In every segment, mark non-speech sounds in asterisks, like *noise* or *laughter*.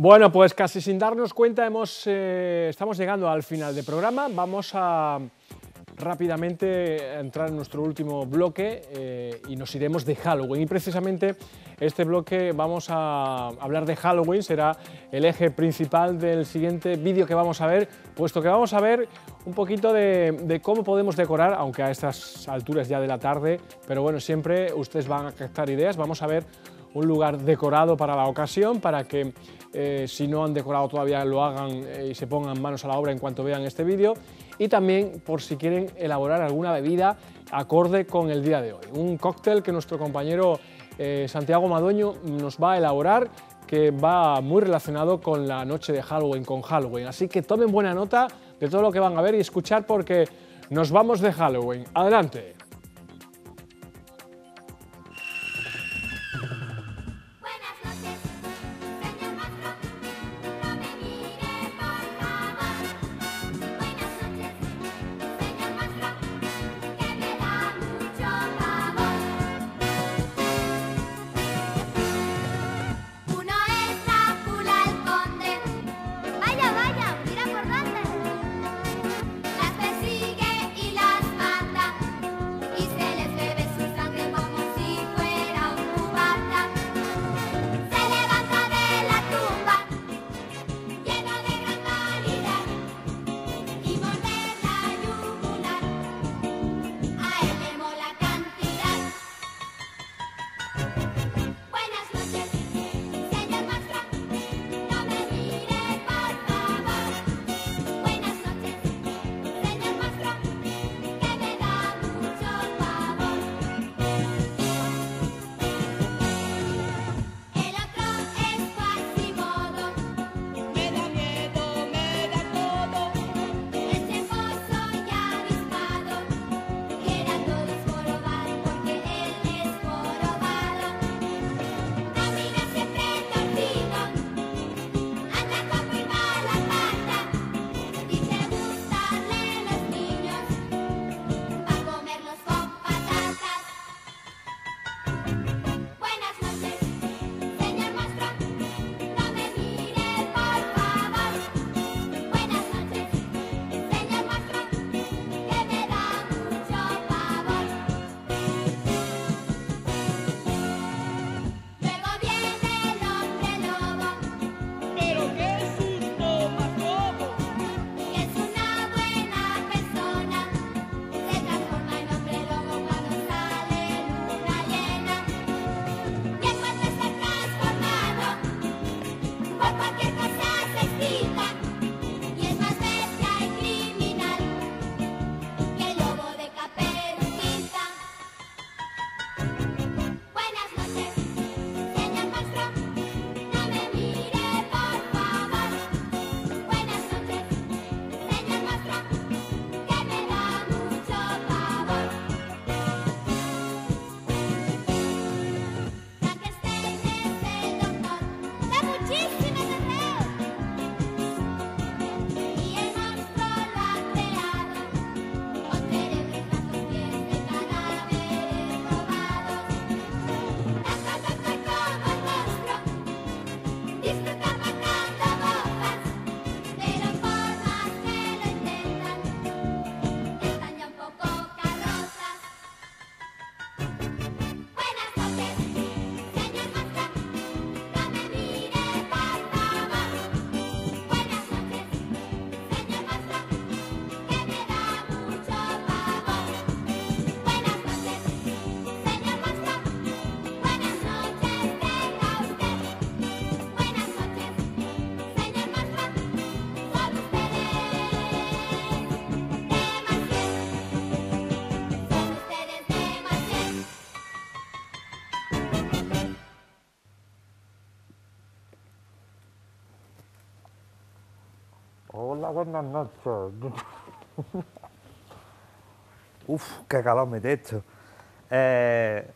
Bueno, pues casi sin darnos cuenta hemos, eh, estamos llegando al final del programa. Vamos a rápidamente entrar en nuestro último bloque eh, y nos iremos de Halloween. Y precisamente este bloque vamos a hablar de Halloween, será el eje principal del siguiente vídeo que vamos a ver, puesto que vamos a ver un poquito de, de, cómo podemos decorar, aunque a estas alturas ya de la tarde, pero bueno, siempre ustedes van a captar ideas, vamos a ver un lugar decorado para la ocasión, para que eh, si no han decorado todavía lo hagan eh, y se pongan manos a la obra en cuanto vean este vídeo. Y también por si quieren elaborar alguna bebida acorde con el día de hoy. Un cóctel que nuestro compañero eh, Santiago Madueño nos va a elaborar que va muy relacionado con la noche de Halloween, con Halloween. Así que tomen buena nota de todo lo que van a ver y escuchar porque nos vamos de Halloween. Adelante. Hola, buenas noches. *laughs* Uf, qué calor me esto. Eh,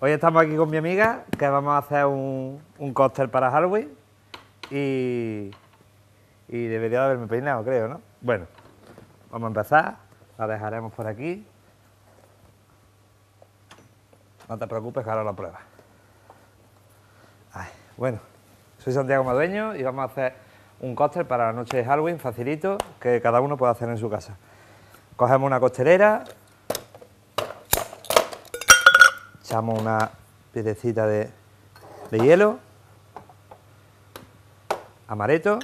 hoy estamos aquí con mi amiga, que vamos a hacer un, un cóctel para Halloween. Y, y debería de haberme peinado, creo, ¿no? Bueno, vamos a empezar. La dejaremos por aquí. No te preocupes que ahora lo pruebas. Ay, bueno, Soy Santiago Madueño y vamos a hacer un cóctel para la noche de Halloween, facilito, que cada uno puede hacer en su casa. Cogemos una costelera, echamos una piedecita de, de hielo, amaretto,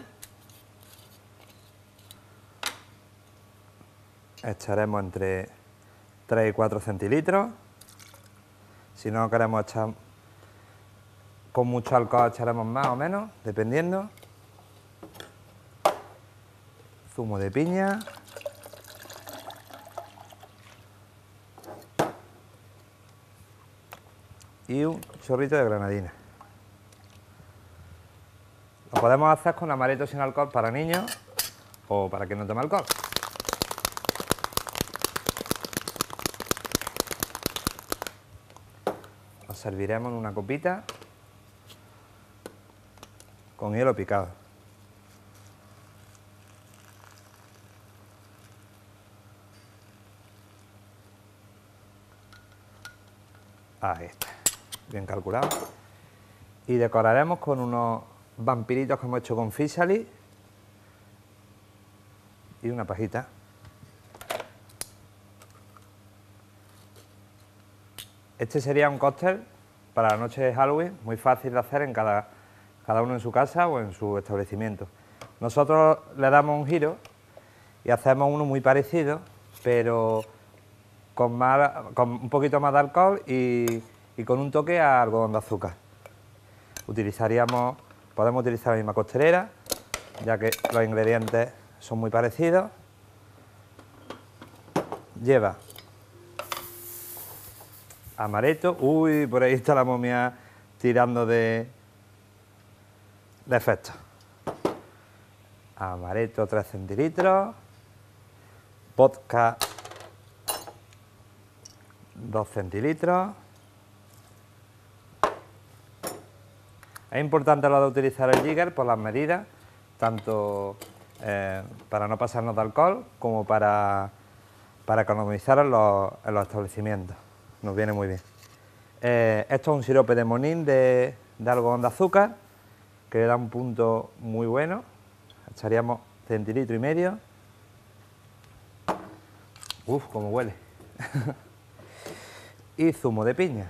echaremos entre 3 y 4 centilitros. Si no queremos echar con mucho alcohol, echaremos más o menos, dependiendo. Zumo de piña. Y un chorrito de granadina. Lo podemos hacer con amaretto sin alcohol para niños o para quien no tome alcohol. Lo serviremos en una copita con hielo picado. Ahí está, bien calculado. Y decoraremos con unos vampiritos que hemos hecho con Fisali y una pajita. Este sería un cóctel para la noche de Halloween, muy fácil de hacer en cada, cada uno en su casa o en su establecimiento. Nosotros le damos un giro y hacemos uno muy parecido, pero con, más, con un poquito más de alcohol y, y con un toque a algodón de azúcar. Utilizaríamos, podemos utilizar la misma costelera, ya que los ingredientes son muy parecidos. Lleva amaretto, uy, por ahí está la momia tirando de, de efecto. Amaretto 3 centilitros, vodka 2 centilitros. Es importante lo de utilizar el jigger por las medidas, tanto eh, para no pasarnos de alcohol como para, para economizar en los, en los establecimientos. Nos viene muy bien. Eh, esto es un sirope de monín de, de algodón de azúcar, que le da un punto muy bueno. Echaríamos centilitro y medio. Uf, cómo huele. *laughs* y zumo de piña.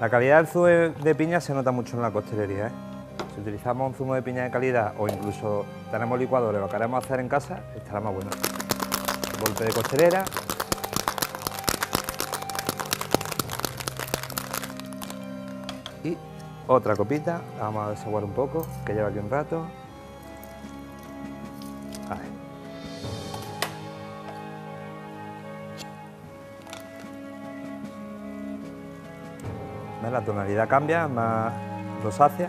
La calidad del zumo de piña se nota mucho en la costelería. ¿eh? Si utilizamos un zumo de piña de calidad o incluso tenemos licuadores, lo queremos hacer en casa, estará más bueno. Golpe de costelera. Y otra copita, la vamos a desaguar un poco, que lleva aquí un rato. La tonalidad cambia, más rosácea.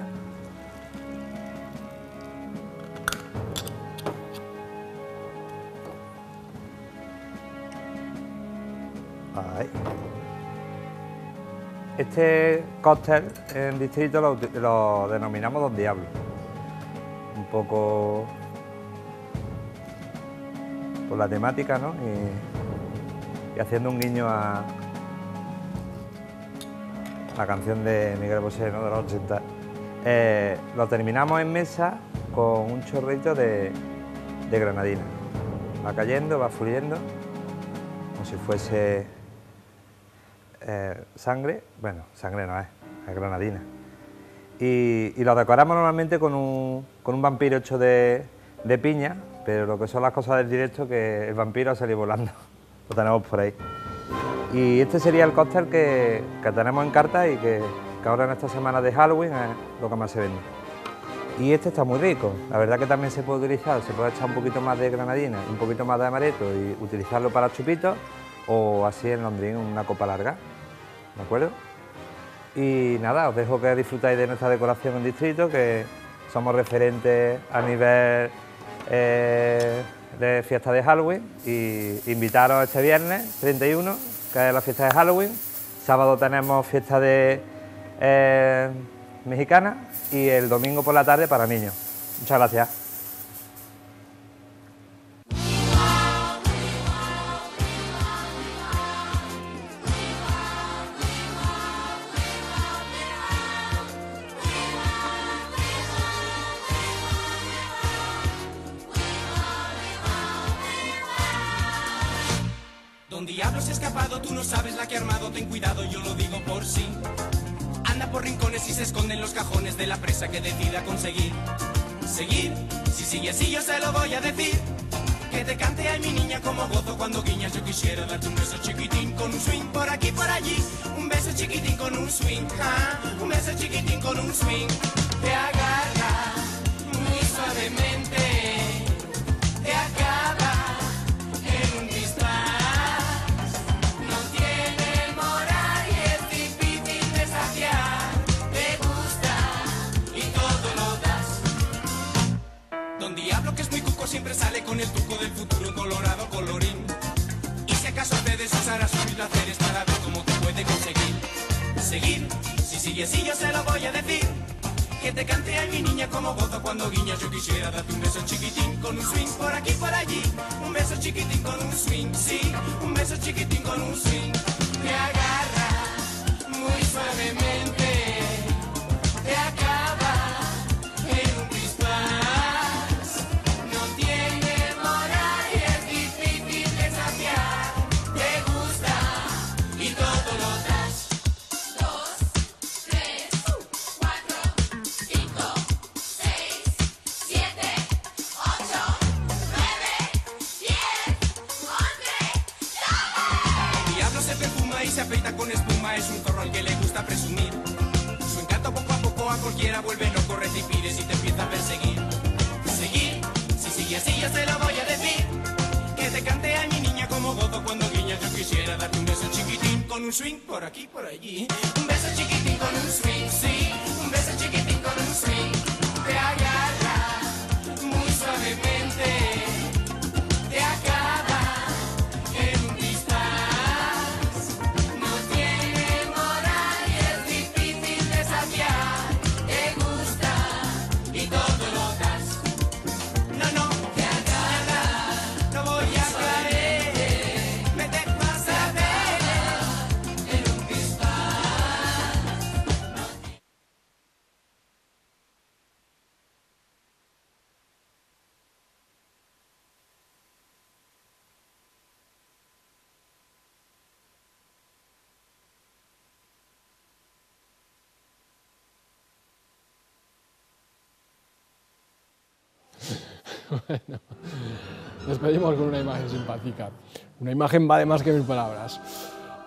Ahí. Este cóctel en distrito lo, lo denominamos Don Diablo. Un poco por la temática, ¿no? Y, y haciendo un guiño a la canción de Miguel Bosé, ¿no? De los 80. Eh, lo terminamos en mesa con un chorrito de, granadina. Va cayendo, va fluyendo, como si fuese eh, sangre, bueno, sangre no es, es granadina. Y, lo decoramos normalmente con un, con un vampiro hecho de, de piña, pero lo que son las cosas del directo, que el vampiro ha salido volando. *laughs* Lo tenemos por ahí. Y este sería el cóctel que, que tenemos en carta y que, ahora en esta semana de Halloween es lo que más se vende. Y este está muy rico. La verdad que también se puede utilizar, se puede echar un poquito más de granadina, un poquito más de amaretto y utilizarlo para chupitos o así en Londrín, una copa larga. ¿De acuerdo? Y nada, os dejo que disfrutáis de nuestra decoración en distrito, que somos referentes a nivel eh, de fiesta de Halloween. Y invitaros este viernes 31, que es la fiesta de Halloween. Sábado tenemos fiesta de eh, mexicana y el domingo por la tarde para niños. Muchas gracias. Diablo se ha escapado, tú no sabes la que ha armado, ten cuidado, yo lo digo por sí. Anda por rincones y se esconde en los cajones de la presa que decida conseguir. Seguir, si sigue así yo se lo voy a decir. Que te cante a mi niña como gozo cuando guiñas. Yo quisiera darte un beso chiquitín con un swing por aquí por allí. Un beso chiquitín con un swing, un beso chiquitín con un swing. Te agarra muy suavemente. Si acaso puedes usar a sus placeres para ver cómo te puede conseguir. Seguir, si sigue así yo se lo voy a decir. Que te cante a mi niña como gozo cuando guiñas. Yo quisiera darte un beso chiquitín con un swing por aquí por allí. Un beso chiquitín con un swing, sí. Un beso chiquitín con un swing. Te agarra muy suavemente. Swing por aquí, por allí. Un beso chiquitín con un swing, sí. Un beso chiquitín con un swing. *laughs* Despedimos con una imagen simpática. Una imagen vale más que mil palabras.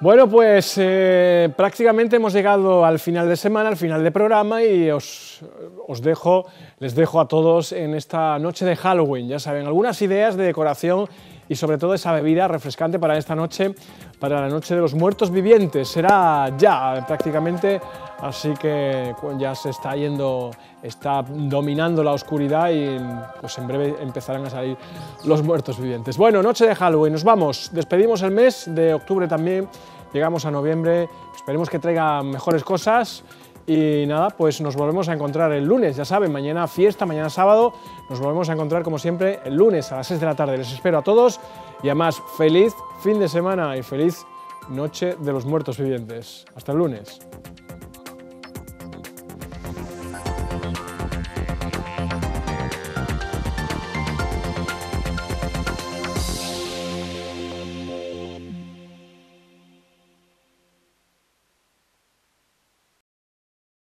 Bueno, pues eh, prácticamente hemos llegado al final de semana, al final de programa y os, os dejo, les dejo a todos en esta noche de Halloween. Ya saben, algunas ideas de decoración y sobre todo esa bebida refrescante para esta noche, para la noche de los muertos vivientes. Será ya prácticamente, así que ya se está yendo, está dominando la oscuridad y pues en breve empezarán a salir los muertos vivientes. Bueno, noche de Halloween, nos vamos, despedimos el mes de octubre también, llegamos a noviembre, esperemos que traiga mejores cosas. Y nada, pues nos volvemos a encontrar el lunes, ya saben, mañana fiesta, mañana sábado, nos volvemos a encontrar como siempre el lunes a las 6 de la tarde. Les espero a todos y además feliz fin de semana y feliz noche de los muertos vivientes. Hasta el lunes.